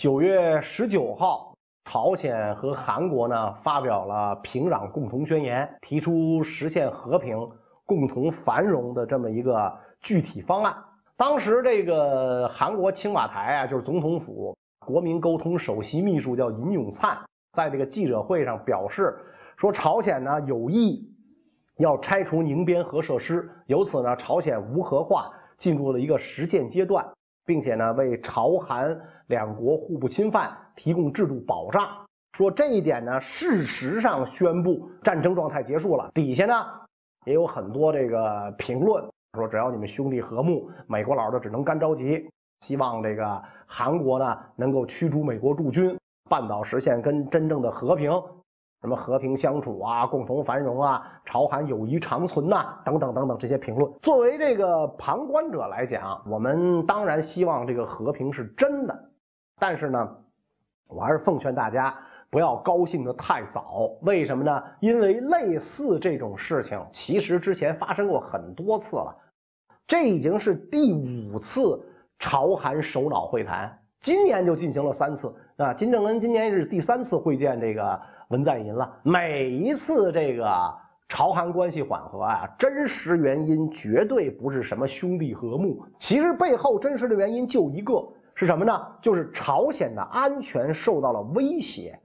九月十九号，朝鲜和韩国呢发表了平壤共同宣言，提出实现和平、共同繁荣的这么一个具体方案。当时这个韩国青瓦台啊，就是总统府国民沟通首席秘书叫尹永灿，在这个记者会上表示说，朝鲜呢有意要拆除宁边核设施，由此呢，朝鲜无核化进入了一个实践阶段，并且呢，为朝韩两国互不侵犯提供制度保障。说这一点呢，事实上宣布战争状态结束了。底下呢，也有很多这个评论。说只要你们兄弟和睦，美国佬就只能干着急。希望这个韩国呢能够驱逐美国驻军，半岛实现跟真正的和平，什么和平相处啊，共同繁荣啊，朝韩友谊长存呐，等等等等这些评论。作为这个旁观者来讲，我们当然希望这个和平是真的，但是呢，我还是奉劝大家。不要高兴得太早，为什么呢？因为类似这种事情，其实之前发生过很多次了，这已经是第五次朝韩首脑会谈，今年就进行了三次啊。金正恩今年是第三次会见这个文在寅了，每一次这个朝韩关系缓和啊，真实原因绝对不是什么兄弟和睦，其实背后真实的原因就一个是什么呢？就是朝鲜的安全受到了威胁。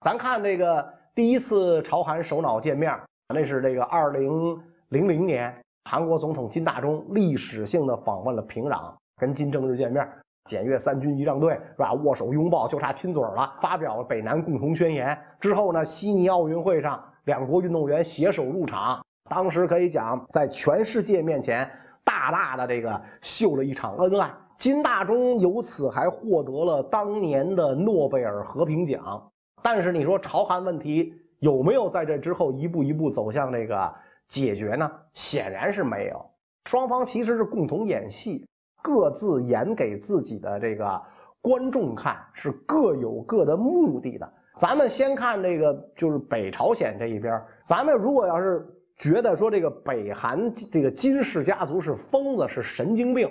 咱看这个第一次朝韩首脑见面，那是这个二零零零年，韩国总统金大中历史性的访问了平壤，跟金正日见面，检阅三军仪仗队是吧？握手拥抱，就差亲嘴了。发表了北南共同宣言之后呢，悉尼奥运会上两国运动员携手入场，当时可以讲在全世界面前大大的这个秀了一场恩爱。金大中由此还获得了当年的诺贝尔和平奖。但是你说朝韩问题有没有在这之后一步一步走向这个解决呢？显然是没有。双方其实是共同演戏，各自演给自己的这个观众看，是各有各的目的的。咱们先看这个，就是北朝鲜这一边。咱们如果要是觉得说这个北韩这个金氏家族是疯子，是神经病。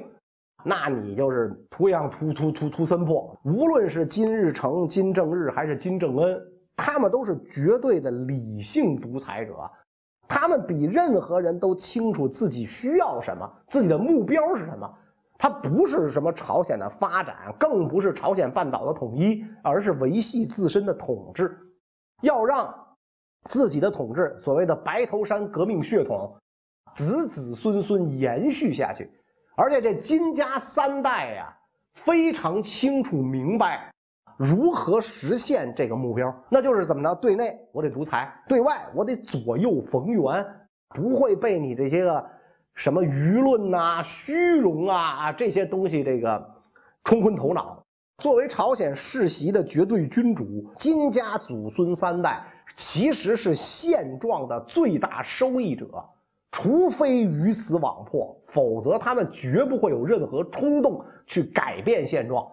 那你就是图样图图图图森破，无论是金日成、金正日还是金正恩，他们都是绝对的理性独裁者，他们比任何人都清楚自己需要什么，自己的目标是什么。它不是什么朝鲜的发展，更不是朝鲜半岛的统一，而是维系自身的统治，要让自己的统治，所谓的白头山革命血统，子子孙孙延续下去。而且这金家三代呀，非常清楚明白如何实现这个目标，那就是怎么着？对内我得独裁，对外我得左右逢源，不会被你这些个什么舆论呐、虚荣啊这些东西这个冲昏头脑。作为朝鲜世袭的绝对君主，金家祖孙三代其实是现状的最大受益者。除非鱼死网破，否则他们绝不会有任何冲动去改变现状。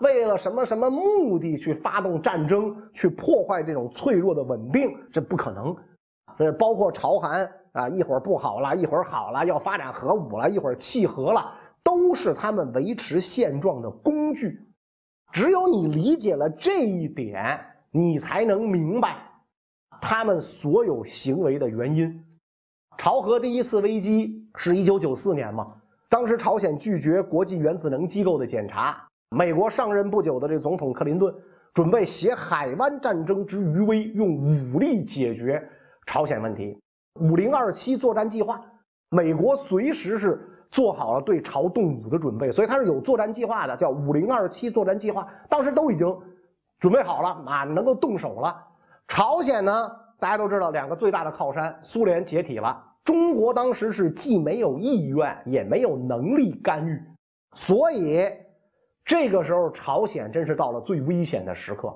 为了什么什么目的去发动战争，去破坏这种脆弱的稳定，这不可能。这包括朝韩啊，一会儿不好了，一会儿好了，要发展核武了，一会儿弃核了，都是他们维持现状的工具。只有你理解了这一点，你才能明白他们所有行为的原因。朝核第一次危机是一九九四年嘛？当时朝鲜拒绝国际原子能机构的检查。美国上任不久的这总统克林顿准备携海湾战争之余威，用武力解决朝鲜问题。五零二七作战计划，美国随时是做好了对朝动武的准备，所以它是有作战计划的，叫五零二七作战计划。当时都已经准备好了啊，能够动手了。朝鲜呢？大家都知道，两个最大的靠山，苏联解体了。中国当时是既没有意愿，也没有能力干预，所以这个时候朝鲜真是到了最危险的时刻。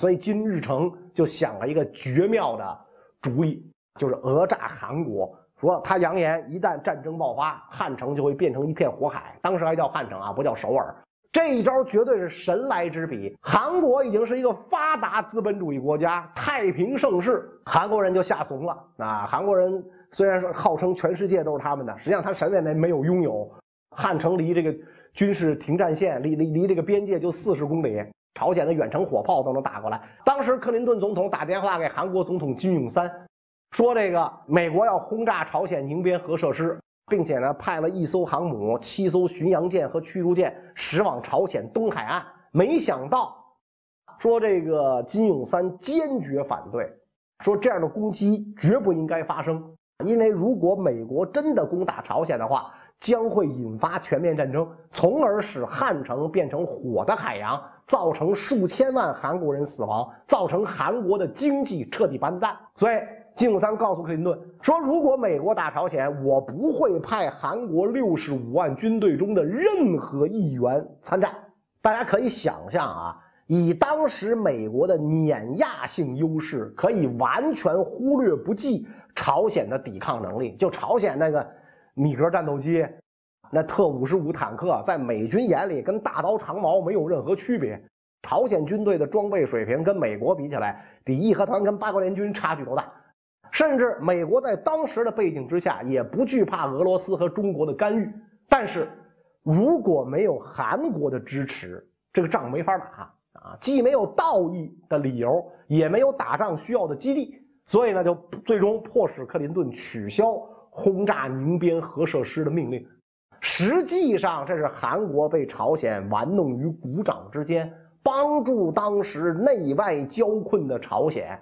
所以金日成就想了一个绝妙的主意，就是讹诈韩国，说他扬言一旦战争爆发，汉城就会变成一片火海。当时还叫汉城啊，不叫首尔。这一招绝对是神来之笔。韩国已经是一个发达资本主义国家，太平盛世，韩国人就吓怂了。啊，韩国人虽然说号称全世界都是他们的，实际上他什么也没没有拥有。汉城离这个军事停战线，离离离这个边界就四十公里，朝鲜的远程火炮都能打过来。当时克林顿总统打电话给韩国总统金泳三，说这个美国要轰炸朝鲜宁边核设施，并且呢派了一艘航母、七艘巡洋舰和驱逐舰驶往朝鲜东海岸。没想到，说这个金泳三坚决反对，说这样的攻击绝不应该发生，因为如果美国真的攻打朝鲜的话。将会引发全面战争，从而使汉城变成火的海洋，造成数千万韩国人死亡，造成韩国的经济彻底完蛋。所以金泳三告诉克林顿说：“如果美国打朝鲜，我不会派韩国六十五万军队中的任何一员参战。”大家可以想象啊，以当时美国的碾压性优势，可以完全忽略不计朝鲜的抵抗能力。就朝鲜那个。米格战斗机，那特五十五坦克在美军眼里跟大刀长矛没有任何区别。朝鲜军队的装备水平跟美国比起来，比义和团跟八国联军差距都大。甚至美国在当时的背景之下也不惧怕俄罗斯和中国的干预。但是如果没有韩国的支持，这个仗没法打啊！既没有道义的理由，也没有打仗需要的基地，所以呢，就最终迫使克林顿取消。轰炸宁边核设施的命令，实际上这是韩国被朝鲜玩弄于股掌之间，帮助当时内外交困的朝鲜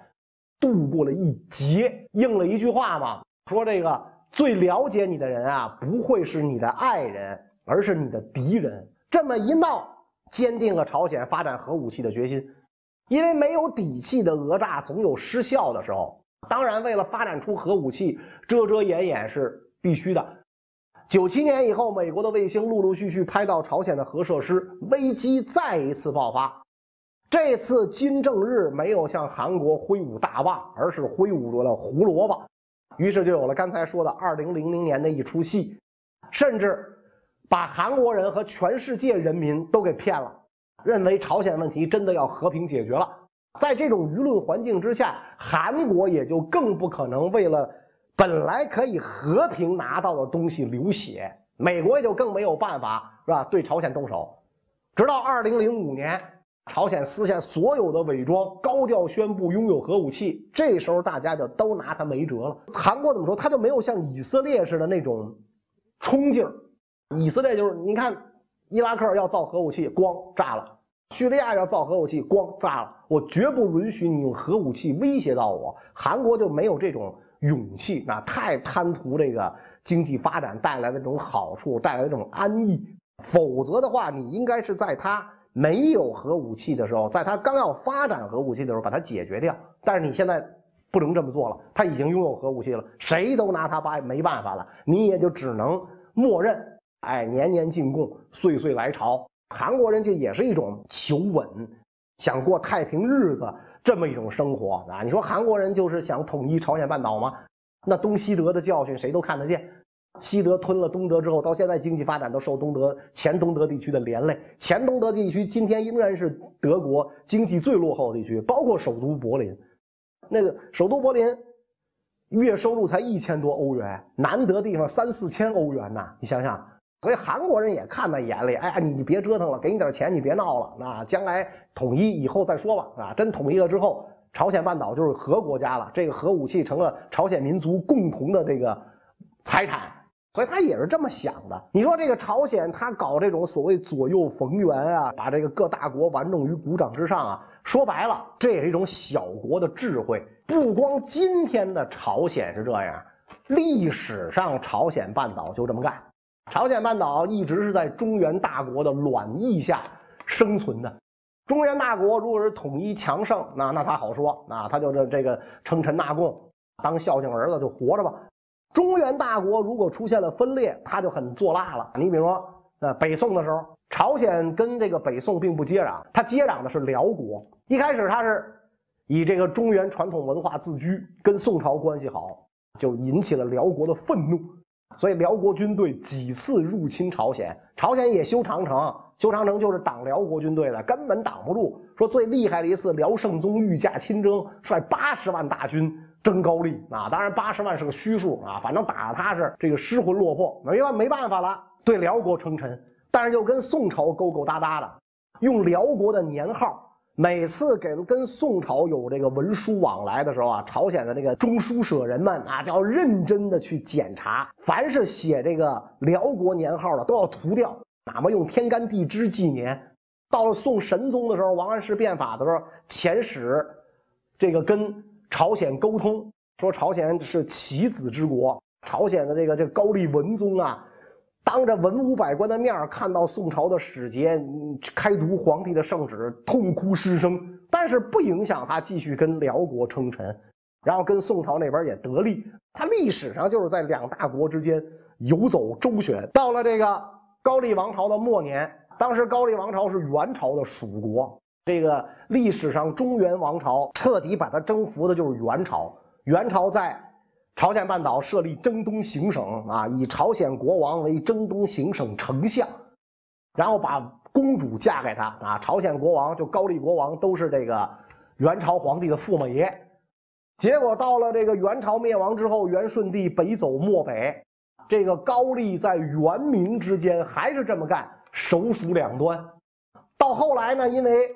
度过了一劫。应了一句话嘛，说这个最了解你的人啊，不会是你的爱人，而是你的敌人。这么一闹，坚定了朝鲜发展核武器的决心。因为没有底气的讹诈总有失效的时候。当然，为了发展出核武器，遮遮掩掩是必须的。九七年以后，美国的卫星陆陆续续拍到朝鲜的核设施，危机再一次爆发。这次金正日没有向韩国挥舞大棒，而是挥舞着了胡萝卜，于是就有了刚才说的二零零零年的一出戏，甚至把韩国人和全世界人民都给骗了，认为朝鲜问题真的要和平解决了。在这种舆论环境之下，韩国也就更不可能为了本来可以和平拿到的东西流血，美国也就更没有办法，是吧？对朝鲜动手。直到二零零五年，朝鲜撕下所有的伪装，高调宣布拥有核武器，这时候大家就都拿他没辙了。韩国怎么说？他就没有像以色列似的那种冲劲儿。以色列就是，你看，伊拉克要造核武器，咣炸了。叙利亚要造核武器，咣炸了！我绝不允许你用核武器威胁到我。韩国就没有这种勇气，那太贪图这个经济发展带来的这种好处，带来的这种安逸。否则的话，你应该是在他没有核武器的时候，在他刚要发展核武器的时候把它解决掉。但是你现在不能这么做了，他已经拥有核武器了，谁都拿他办没办法了，你也就只能默认，哎，年年进贡，岁岁来朝。韩国人就也是一种求稳，想过太平日子这么一种生活啊！你说韩国人就是想统一朝鲜半岛吗？那东西德的教训谁都看得见，西德吞了东德之后，到现在经济发展都受东德前东德地区的连累。前东德地区今天仍然是德国经济最落后的地区，包括首都柏林。那个首都柏林月收入才一千多欧元，难得地方三四千欧元呐！你想想。所以韩国人也看在眼里，哎，你你别折腾了，给你点钱，你别闹了，那将来统一以后再说吧，啊，真统一了之后，朝鲜半岛就是核国家了，这个核武器成了朝鲜民族共同的这个财产，所以他也是这么想的。你说这个朝鲜他搞这种所谓左右逢源啊，把这个各大国玩弄于股掌之上啊，说白了，这也是一种小国的智慧。不光今天的朝鲜是这样，历史上朝鲜半岛就这么干。朝鲜半岛一直是在中原大国的卵意下生存的。中原大国如果是统一强盛，那那他好说，那他就这这个称臣纳贡，当孝敬儿子就活着吧。中原大国如果出现了分裂，他就很作辣了。你比如说，呃，北宋的时候，朝鲜跟这个北宋并不接壤，它接壤的是辽国。一开始他是以这个中原传统文化自居，跟宋朝关系好，就引起了辽国的愤怒。所以辽国军队几次入侵朝鲜，朝鲜也修长城，修长城就是挡辽国军队的，根本挡不住。说最厉害的一次，辽圣宗御驾亲征，率八十万大军征高丽。啊，当然八十万是个虚数啊，反正打他是这个失魂落魄，没办没办法了，对辽国称臣，但是又跟宋朝勾勾搭搭的，用辽国的年号每次跟跟宋朝有这个文书往来的时候啊，朝鲜的这个中书舍人们啊，就要认真的去检查，凡是写这个辽国年号的都要涂掉，哪怕用天干地支纪年。到了宋神宗的时候，王安石变法的时候，遣使这个跟朝鲜沟通，说朝鲜是棋子之国，朝鲜的这个这高丽文宗啊，当着文武百官的面看到宋朝的使节开读皇帝的圣旨，痛哭失声，但是不影响他继续跟辽国称臣，然后跟宋朝那边也得利。他历史上就是在两大国之间游走周旋，到了这个高丽王朝的末年。当时高丽王朝是元朝的属国，这个历史上中原王朝彻底把它征服的就是元朝。元朝在朝鲜半岛设立征东行省啊，以朝鲜国王为征东行省丞相，然后把公主嫁给他啊。朝鲜国王就高丽国王都是这个元朝皇帝的驸马爷。结果到了这个元朝灭亡之后，元顺帝北走漠北，这个高丽在元明之间还是这么干。首鼠两端，到后来呢，因为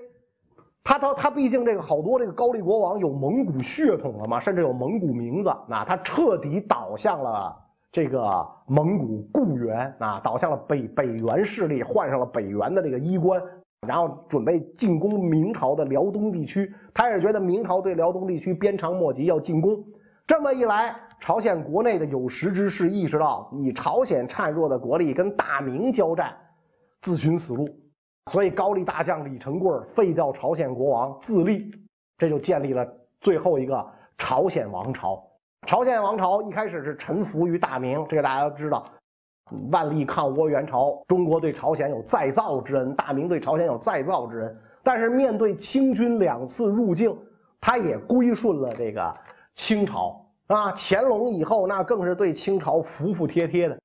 他他他毕竟这个好多这个高丽国王有蒙古血统了嘛，甚至有蒙古名字，那他彻底倒向了这个蒙古固元啊，倒向了北北元势力，换上了北元的这个衣冠，然后准备进攻明朝的辽东地区。他也觉得明朝对辽东地区鞭长莫及，要进攻。这么一来，朝鲜国内的有识之士意识到，以朝鲜孱弱的国力跟大明交战。自寻死路，所以高丽大将李成桂废掉朝鲜国王，自立，这就建立了最后一个朝鲜王朝。朝鲜王朝一开始是臣服于大明，这个大家都知道。万历抗倭援朝，中国对朝鲜有再造之恩，大明对朝鲜有再造之恩。但是面对清军两次入境，他也归顺了这个清朝啊。乾隆以后，那更是对清朝服服帖帖的。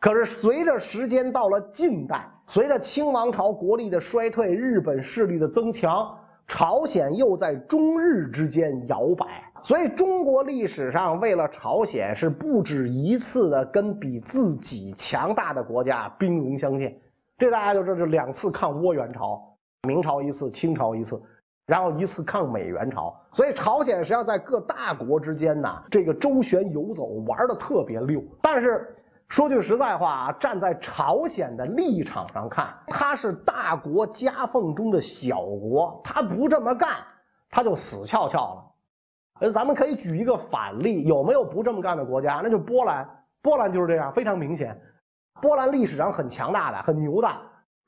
可是随着时间到了近代。随着清王朝国力的衰退，日本势力的增强，朝鲜又在中日之间摇摆。所以，中国历史上为了朝鲜是不止一次的跟比自己强大的国家兵戎相见。这大家就知道，两次抗倭援朝，明朝一次，清朝一次，然后一次抗美援朝。所以，朝鲜实际上在各大国之间呢，这个周旋游走，玩的特别溜。但是。说句实在话啊，站在朝鲜的立场上看，他是大国夹缝中的小国，他不这么干，他就死翘翘了。呃，咱们可以举一个反例，有没有不这么干的国家？那就波兰，波兰就是这样，非常明显。波兰历史上很强大的，很牛的，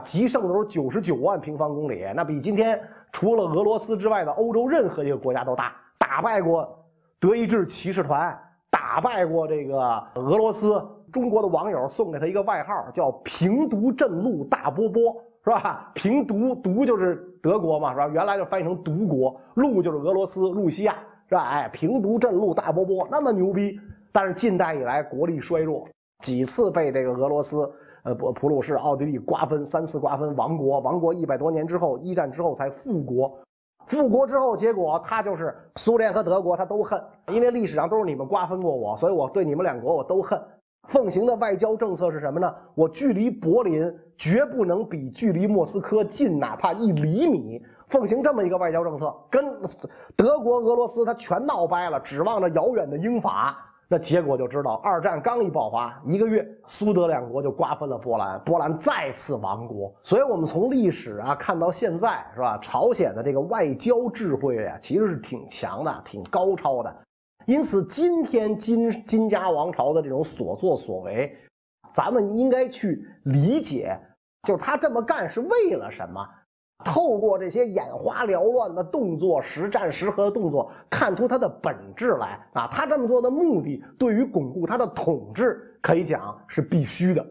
极盛的时候九十九万平方公里，那比今天除了俄罗斯之外的欧洲任何一个国家都大，打败过德意志骑士团，打败过这个俄罗斯。中国的网友送给他一个外号，叫“平毒镇陆大波波”，是吧？平毒毒就是德国嘛，是吧？原来就翻译成毒国，路就是俄罗斯、路西亚，是吧？哎，平毒镇陆大波波那么牛逼，但是近代以来国力衰弱，几次被这个俄罗斯、呃普普鲁士、奥地利瓜分，三次瓜分亡国，亡国一百多年之后，一战之后才复国，复国之后，结果他就是苏联和德国他都恨，因为历史上都是你们瓜分过我，所以我对你们两国我都恨。奉行的外交政策是什么呢？我距离柏林绝不能比距离莫斯科近哪怕一厘米。奉行这么一个外交政策，跟德国、俄罗斯他全闹掰了，指望着遥远的英法，那结果就知道，二战刚一爆发，一个月，苏德两国就瓜分了波兰，波兰再次亡国。所以，我们从历史啊看到现在，是吧？朝鲜的这个外交智慧啊，其实是挺强的，挺高超的。因此，今天金金家王朝的这种所作所为，咱们应该去理解，就是他这么干是为了什么？透过这些眼花缭乱的动作、实战时合的动作，看出他的本质来啊！他这么做的目的，对于巩固他的统治，可以讲是必须的。